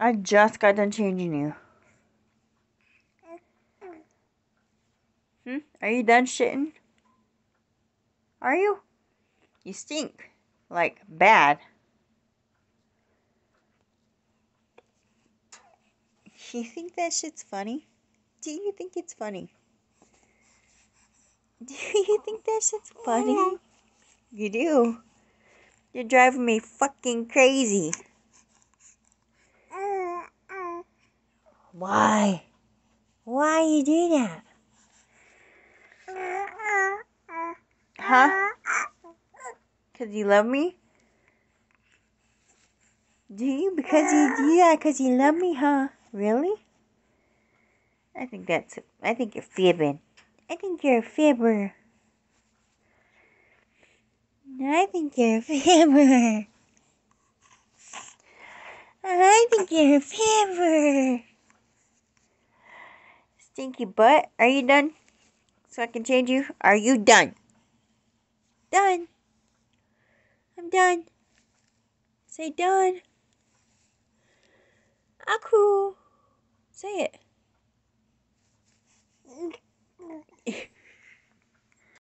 I just got done changing you. Hmm? Are you done shitting? Are you? You stink. Like, bad. You think that shit's funny? Do you think it's funny? Do you think that shit's funny? You do. You're driving me fucking crazy. Why? Why you do that? Huh? Cause you love me? Do you? Because you do that because you love me, huh? Really? I think that's. I think you're fibbing. I think you're a fibber. I think you're a fibber. I think you're a fibber stinky butt. Are you done? So I can change you? Are you done? Done. I'm done. Say done. Ah, Aku. Say it.